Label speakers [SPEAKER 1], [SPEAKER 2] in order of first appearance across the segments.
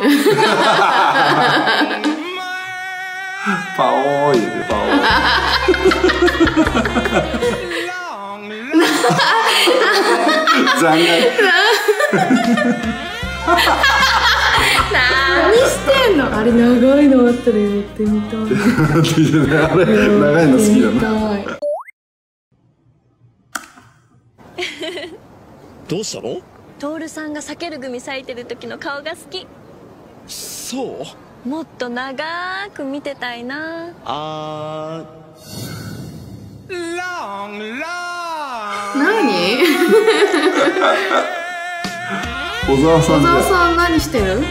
[SPEAKER 1] パオー言うてパオー残念。
[SPEAKER 2] 何してんの？あれ長いのあったらやってみたい
[SPEAKER 1] あれ長いの好きだな
[SPEAKER 2] な
[SPEAKER 3] どうしたの？
[SPEAKER 4] 徹さんが避ける組咲いてる時の顔が好き
[SPEAKER 3] そう？
[SPEAKER 4] もっと長く見てたいな。
[SPEAKER 3] あ
[SPEAKER 2] 何？
[SPEAKER 1] 小沢さ
[SPEAKER 2] 小
[SPEAKER 1] んじゃ
[SPEAKER 2] 沢さん何してる？
[SPEAKER 3] ー危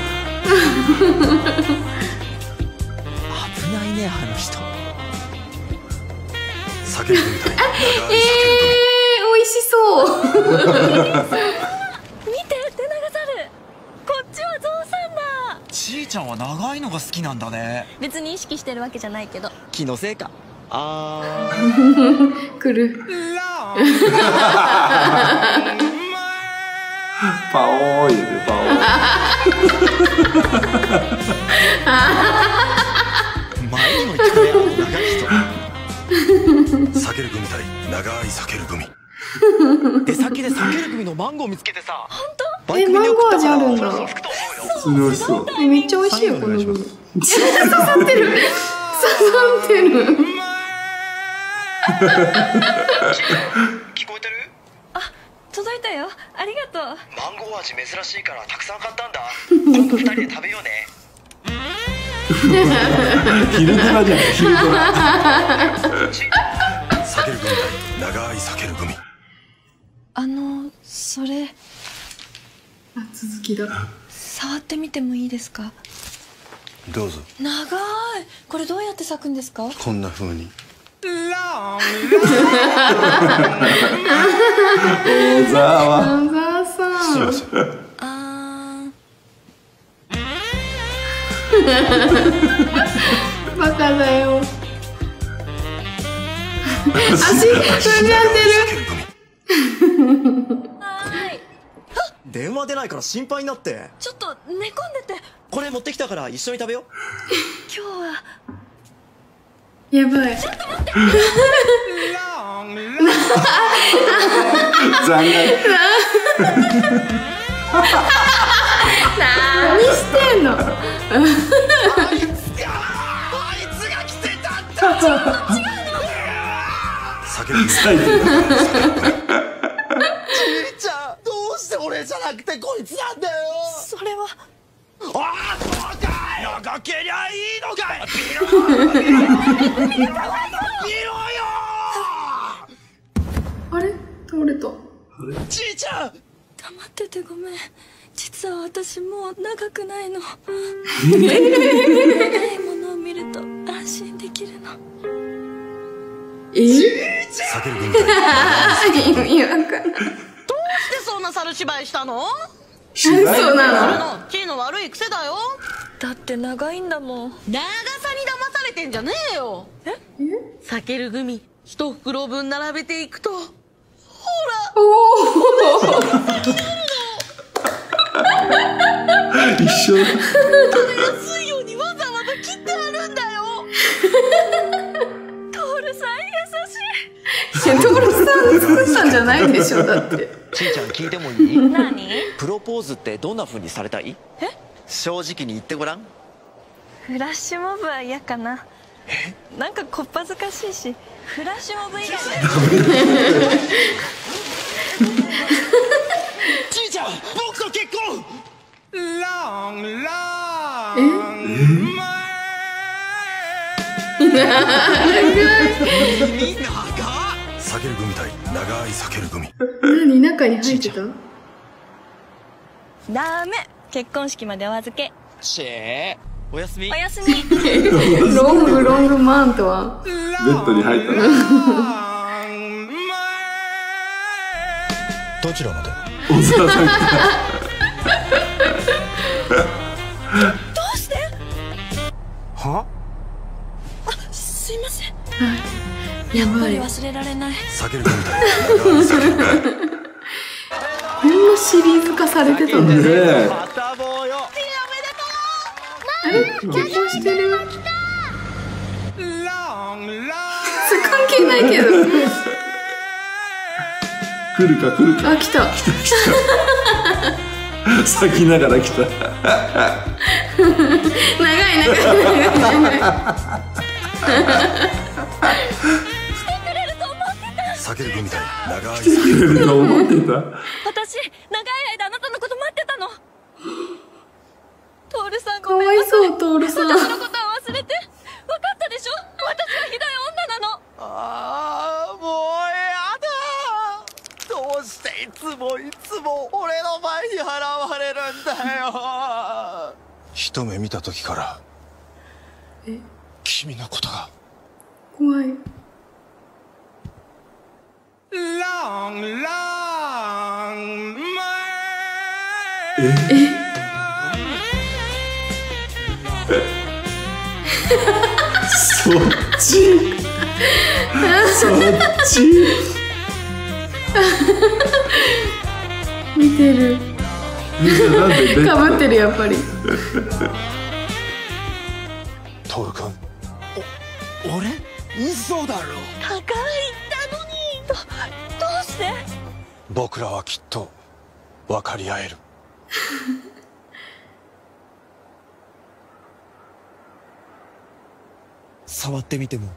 [SPEAKER 3] ないねあの人。
[SPEAKER 5] 避けるみたい。
[SPEAKER 2] えー、美味しそう
[SPEAKER 4] 見て手長猿こっちはゾウさんだ
[SPEAKER 6] ちゃんは長いのが好きなんだね。
[SPEAKER 4] 別に意識してるわけじゃないけど。
[SPEAKER 3] 気のせいか。あ
[SPEAKER 2] 来る。
[SPEAKER 1] パオー言うてパオー
[SPEAKER 3] ー前にも言ったねあの長い人
[SPEAKER 5] 避ける組対長い避ける組。
[SPEAKER 3] 出先で避ける組のマンゴー見つけてさ。本当？
[SPEAKER 2] えマンゴー味あるんだ。
[SPEAKER 1] 普通に美味しそう
[SPEAKER 2] えめっちゃ美味しいよこの部分。刺さってる。刺さってる。
[SPEAKER 7] 聞こえてる
[SPEAKER 4] 届いたよ。ありがとう。
[SPEAKER 7] マンゴー味珍しいからたくさん買ったんだ。今度二人で食べようね。
[SPEAKER 1] 昼ドラじゃドラ
[SPEAKER 5] 避ける長い避ける組
[SPEAKER 4] あのそれ。
[SPEAKER 2] あ続きだ
[SPEAKER 4] 触ってみてもいいですか？
[SPEAKER 5] どうぞ。
[SPEAKER 4] 長い。これどうやって咲くんですか？
[SPEAKER 5] こんな風に。
[SPEAKER 1] 小沢
[SPEAKER 2] 小沢さん。
[SPEAKER 4] あ
[SPEAKER 2] バカだよ。足踏んじゃってる
[SPEAKER 3] 電話出ないから心配になって。
[SPEAKER 4] ちょっと寝込んでて。
[SPEAKER 3] これ持ってきたから一緒に食べよう。
[SPEAKER 4] 今日は。
[SPEAKER 2] やばい。
[SPEAKER 1] 残念。
[SPEAKER 2] 何してんの？
[SPEAKER 5] 避ける組
[SPEAKER 1] 最低だ。
[SPEAKER 3] ちーち ゃんどうして俺じゃなくてこいつなんだよ。
[SPEAKER 4] それは。
[SPEAKER 3] ああそうかい長けりゃいいのかい。見ろよ
[SPEAKER 2] あれ？倒れた。
[SPEAKER 3] ちーちゃん。
[SPEAKER 4] 黙っててごめん。実は私もう長くないの。長いものを見ると安心できるの。
[SPEAKER 2] え？
[SPEAKER 5] 避ける組対
[SPEAKER 2] 意味わかんない。
[SPEAKER 8] でそんな猿芝居したの？
[SPEAKER 2] なの？
[SPEAKER 8] のの悪い癖だよ。
[SPEAKER 4] だって長いんだもん。
[SPEAKER 8] 長さに騙されてんじゃねえよ。え？避けるグミ一袋分並べていくと。ほら。
[SPEAKER 1] 一緒だ
[SPEAKER 8] 安いようにわざわざ切ってあるんだよ。
[SPEAKER 4] トールさん優し
[SPEAKER 2] 所さん作ったんじゃないでしょだって
[SPEAKER 3] ちーちゃん聞いてもいい？
[SPEAKER 4] い何？
[SPEAKER 3] プロポーズってどんな風にされたい？
[SPEAKER 4] え？
[SPEAKER 3] 正直に言ってごらん。
[SPEAKER 4] フラッシュモブは嫌かな。なんかこっぱずかしいし。フラッシュモブ以外
[SPEAKER 3] ちーちゃん僕と結婚！
[SPEAKER 5] 避ける組対長い避ける組
[SPEAKER 2] 何中に入ってた？
[SPEAKER 4] ダメ。結婚式までお預け。
[SPEAKER 3] シェー。おやすみ。
[SPEAKER 4] おやすみ。
[SPEAKER 2] ロングロングマンとは？
[SPEAKER 1] ベッドに入ったな。
[SPEAKER 5] どちらまで？
[SPEAKER 1] 小沢さん来
[SPEAKER 5] は？
[SPEAKER 4] すいません。
[SPEAKER 2] やばい。
[SPEAKER 4] 忘れられない。
[SPEAKER 5] 避ける組対長い
[SPEAKER 2] シリーズ化されてたの
[SPEAKER 1] たね。え
[SPEAKER 3] また棒よ
[SPEAKER 2] あれ結婚してる関係ないけど。
[SPEAKER 1] 来るか来るか。
[SPEAKER 2] あ来た。
[SPEAKER 1] 咲きながら来た。
[SPEAKER 2] 長い長い長い長い
[SPEAKER 5] 避ける組対長い。
[SPEAKER 1] 来てくれると思ってた？
[SPEAKER 4] 私長い間あなたのこと待ってたの。トールさん
[SPEAKER 2] か
[SPEAKER 4] ごめん。なさい
[SPEAKER 2] わいそうトールさん。
[SPEAKER 4] 私のことは忘れて。分かったでしょ？私はひどい女なの。
[SPEAKER 3] ああもうやだ。どうしていつもいつも俺の前に現れるんだよ。
[SPEAKER 5] 一目見た時から
[SPEAKER 2] え？
[SPEAKER 5] 君のことが。
[SPEAKER 2] 怖い
[SPEAKER 3] ロンロン
[SPEAKER 1] そっち。そっち。
[SPEAKER 2] 見てる。かぶってるやっぱり。
[SPEAKER 5] トール君
[SPEAKER 3] 俺？嘘だろ。
[SPEAKER 4] だから言ったのに。どどうして
[SPEAKER 5] 僕らはきっと分かり合える。
[SPEAKER 6] 触ってみても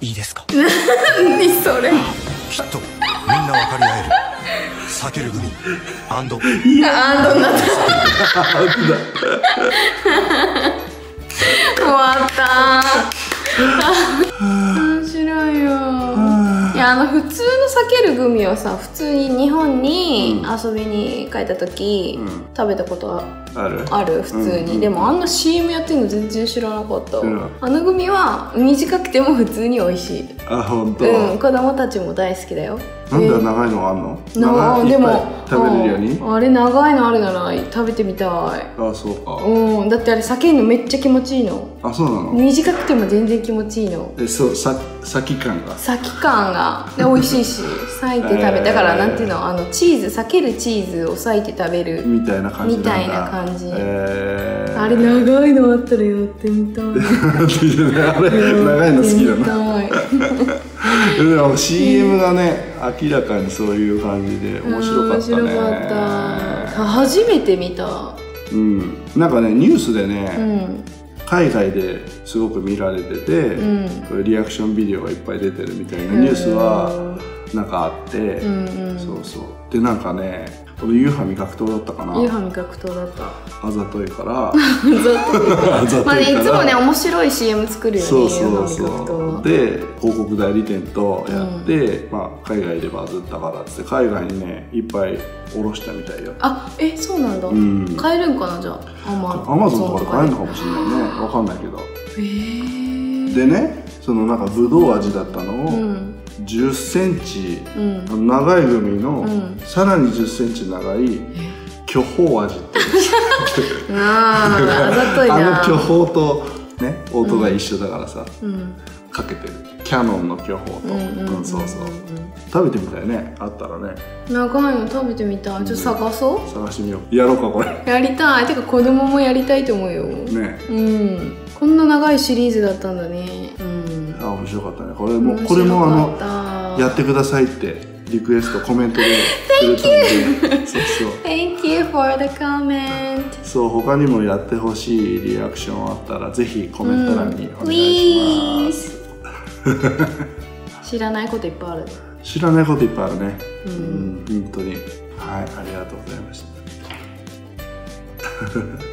[SPEAKER 6] いいですか？
[SPEAKER 2] 何それ？
[SPEAKER 5] きっとみんな分かり合える。避ける組。アンド。
[SPEAKER 2] あーどんな 終わった。面白いよいやあの普通の避けるグミはさ普通に日本に遊びに帰った時、
[SPEAKER 1] うん。
[SPEAKER 2] 食べたことは
[SPEAKER 1] ある。
[SPEAKER 2] ある普通に、
[SPEAKER 1] うん。
[SPEAKER 2] でもあんな CM やってるの全然知らなかった、
[SPEAKER 1] うん。
[SPEAKER 2] あのグミは短くても普通に美味しい。
[SPEAKER 1] あ本当、
[SPEAKER 2] うん子供たちも大好きだよ。
[SPEAKER 1] なんだ長いのあんの？
[SPEAKER 2] なでも
[SPEAKER 1] 長い？いっぱい食べれるように？
[SPEAKER 2] うん。あれ長いのあるなら食べてみたい。
[SPEAKER 1] あそうか。
[SPEAKER 2] うん。だってあれ避けるのめっちゃ気持ちいいの。
[SPEAKER 1] あそうなの？
[SPEAKER 2] 短くても全然気持ちいいの。
[SPEAKER 1] えそうさ先感が。
[SPEAKER 2] 先感が。で美味しいし 裂いて食べ
[SPEAKER 1] えー
[SPEAKER 2] だからなんていうの？あのチーズ避けるチーズを裂いて食べる。
[SPEAKER 1] みたいな感じ
[SPEAKER 2] みたいな感じ
[SPEAKER 1] えー、
[SPEAKER 2] あれ長いのあったらやってみたい。
[SPEAKER 1] あれ長いの好きだな。でも CM がね明らかにそういう感じで面白かったね。
[SPEAKER 2] 面白かった初めて見た。
[SPEAKER 1] うん。なんかねニュースで
[SPEAKER 2] う
[SPEAKER 1] ね、
[SPEAKER 2] ん
[SPEAKER 1] 海外ですごく見られてて、
[SPEAKER 2] うん。
[SPEAKER 1] リアクションビデオがいっぱい出てるみたいなニュースはなんかあって、
[SPEAKER 2] うんうん。
[SPEAKER 1] そうそう。でなんかねこの夕飯味覚糖だったかな。
[SPEAKER 2] 夕飯味覚糖だった。
[SPEAKER 1] あざといから。あざとい。
[SPEAKER 2] まあね、い
[SPEAKER 1] から。
[SPEAKER 2] つもね面白い CM 作るよね
[SPEAKER 1] そうそうそう。で広告代理店とやって、まあ、海外でバズったからっつって海外にねいっぱい卸ろしたみたいよ。
[SPEAKER 2] あえそうなんだ、
[SPEAKER 1] ん。
[SPEAKER 2] 買えるんかなじゃあ？アマ
[SPEAKER 1] アマゾンとかで。買えるのかもしれないね。わかんないけど。
[SPEAKER 2] へえ
[SPEAKER 1] でねそのなんかぶどう味だったのを、
[SPEAKER 2] うん
[SPEAKER 1] 1 0センチ、
[SPEAKER 2] うん。
[SPEAKER 1] 長いグミの、
[SPEAKER 2] ん。
[SPEAKER 1] さらに1 0センチ長い巨峰味って
[SPEAKER 2] あ
[SPEAKER 1] の巨峰とね音が一緒だからさ、
[SPEAKER 2] うん。
[SPEAKER 1] かけてる。キャノンの巨峰と、うんそうそう。食べてみたいね。あったらね。
[SPEAKER 2] 長いの食べてみたい。ちょっと探そ
[SPEAKER 1] 探してみよう。やろうかこれ。
[SPEAKER 2] うやりたい。てか子供もやりたいと思うよ。
[SPEAKER 1] ね。
[SPEAKER 2] うん。こんな長いシリーズだったんだね。うん
[SPEAKER 1] あ面白かったね。これもこれもあの
[SPEAKER 2] の
[SPEAKER 1] やってくださいってリクエストコメントでくれたんで。そうそう。
[SPEAKER 2] Thank you for the comment
[SPEAKER 1] そう他にもやってほしいリアクションあったらぜひコメント欄にお願いします、
[SPEAKER 2] 知らないこといっぱいある。
[SPEAKER 1] 知らないこといっぱいあるね。うん、本当に。はいありがとうございました